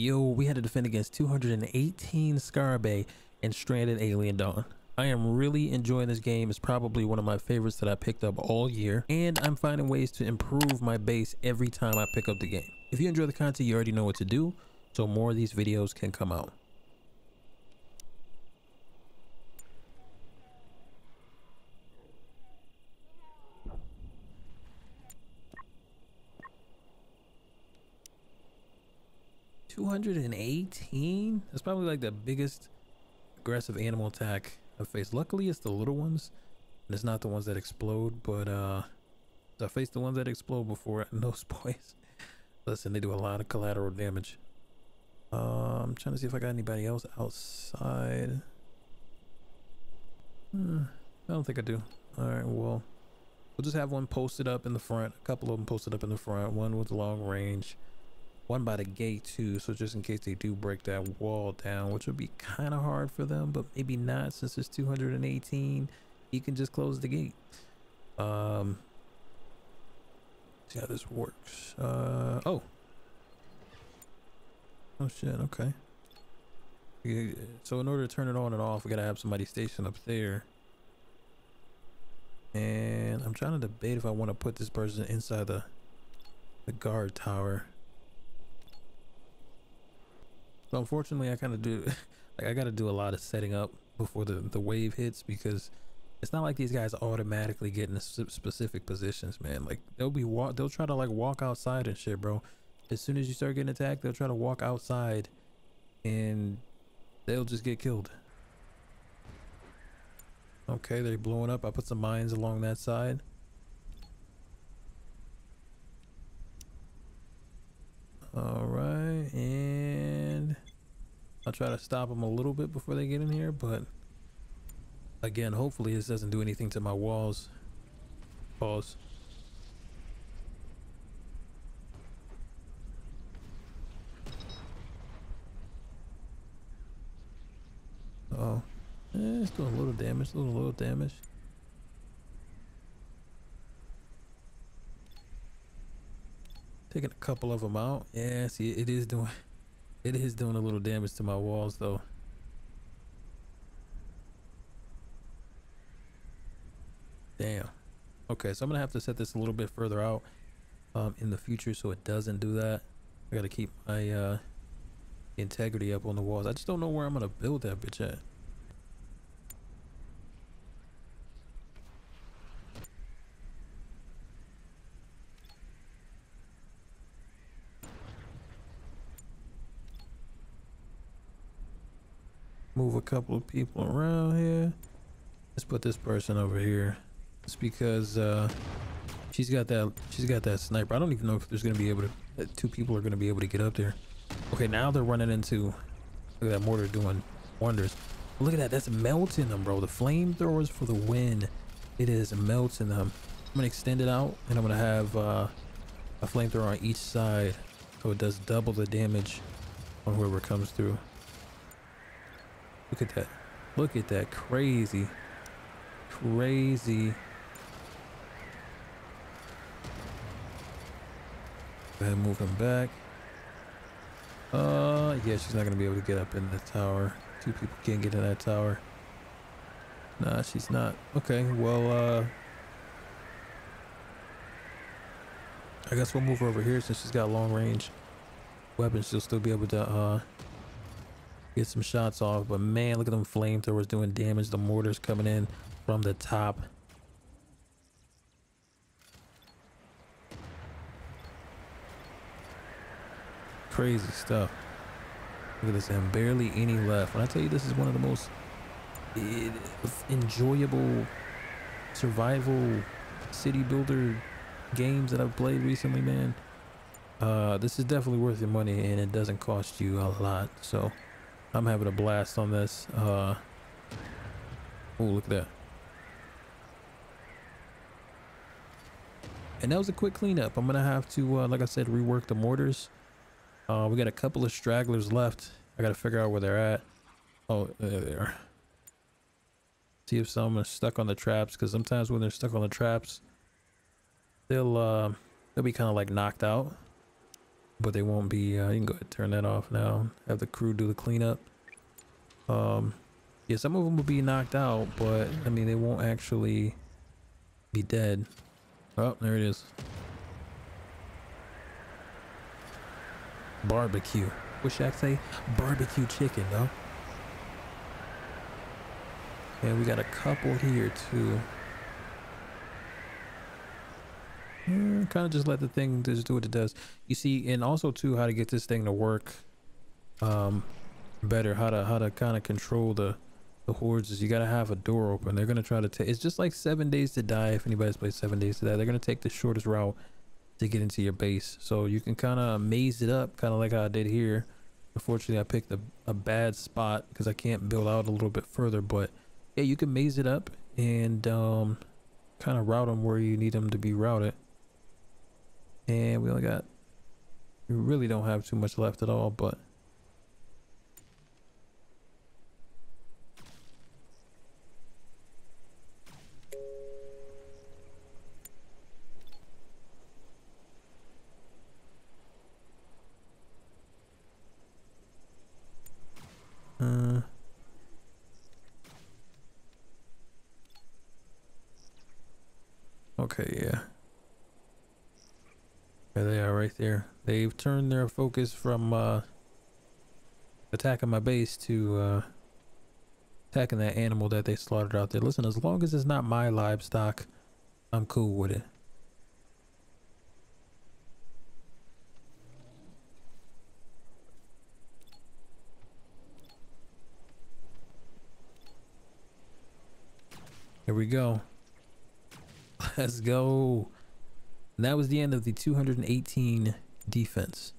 Yo, we had to defend against 218 Scarabée and Stranded Alien Dawn. I am really enjoying this game. It's probably one of my favorites that I picked up all year. And I'm finding ways to improve my base every time I pick up the game. If you enjoy the content, you already know what to do. So more of these videos can come out. Two hundred and eighteen. That's probably like the biggest aggressive animal attack I've faced. Luckily, it's the little ones, and it's not the ones that explode. But uh, I faced the ones that explode before, and those. Listen, they do a lot of collateral damage. Uh, I'm trying to see if I got anybody else outside. Hmm, I don't think I do. All right, well, we'll just have one posted up in the front. A couple of them posted up in the front. One with long range. One by the gate too, so just in case they do break that wall down, which would be kind of hard for them, but maybe not since it's 218. You can just close the gate. Um, see how this works. Uh, oh. Oh shit, okay. So in order to turn it on and off, we gotta have somebody stationed up there. And I'm trying to debate if I want to put this person inside the the guard tower. So unfortunately, I kind of do, like I got to do a lot of setting up before the the wave hits because it's not like these guys automatically get in specific positions, man. Like they'll be walk, they'll try to like walk outside and shit, bro. As soon as you start getting attacked, they'll try to walk outside, and they'll just get killed. Okay, they're blowing up. I put some mines along that side. All right, and I'll try to stop them a little bit before they get in here, but again, hopefully this doesn't do anything to my walls. Pause. oh, eh, it's doing a little damage, a little, little damage. Taking a couple of them out. Yeah, see, it is doing, it is doing a little damage to my walls though. Damn. Okay, so I'm gonna have to set this a little bit further out um, in the future so it doesn't do that. I gotta keep my uh, integrity up on the walls. I just don't know where I'm gonna build that bitch at. Move a couple of people around here. Let's put this person over here. It's because uh, she's got that she's got that sniper. I don't even know if there's gonna be able to two people are gonna be able to get up there. Okay, now they're running into look at that mortar doing wonders. Look at that, that's melting them, bro. The flamethrowers for the win. It is melting them. I'm gonna extend it out and I'm gonna have uh, a flamethrower on each side so it does double the damage on whoever comes through. Look at that. Look at that. Crazy. Crazy. Go ahead and move him back. Uh, yeah, she's not going to be able to get up in the tower. Two people can't get in that tower. Nah, she's not. Okay, well, uh... I guess we'll move her over here since she's got long range weapons. She'll still be able to, uh get some shots off. But man, look at them flamethrowers doing damage. The mortars coming in from the top. Crazy stuff. Look at this, and barely any left. When I tell you this is one of the most enjoyable survival city builder games that I've played recently, man. Uh, this is definitely worth your money and it doesn't cost you a lot. So I'm having a blast on this. Uh, oh, look at that. And that was a quick cleanup. I'm going to have to, uh, like I said, rework the mortars. Uh, we got a couple of stragglers left. I got to figure out where they're at. Oh, there they are. See if some are stuck on the traps. Because sometimes when they're stuck on the traps, they'll, uh, they'll be kind of like knocked out. But they won't be. Uh, you can go ahead and turn that off now. Have the crew do the cleanup. Um, yeah, some of them will be knocked out, but I mean they won't actually be dead. Oh, there it is. Barbecue. What should I say? Barbecue chicken, though. And we got a couple here too. Yeah, kind of just let the thing just do what it does. You see, and also too, how to get this thing to work um, better. How to how to kind of control the the hordes is you gotta have a door open. They're gonna try to take. It's just like Seven Days to Die. If anybody's played Seven Days to Die, they're gonna take the shortest route to get into your base. So you can kind of maze it up, kind of like I did here. Unfortunately, I picked a, a bad spot because I can't build out a little bit further. But yeah, you can maze it up and um, kind of route them where you need them to be routed. And we only got, we really don't have too much left at all, but Uh, okay, yeah. There they are right there. They've turned their focus from uh, attacking my base to uh, attacking that animal that they slaughtered out there. Listen, as long as it's not my livestock, I'm cool with it. Here we go. Let's go. And that was the end of the 218 defense.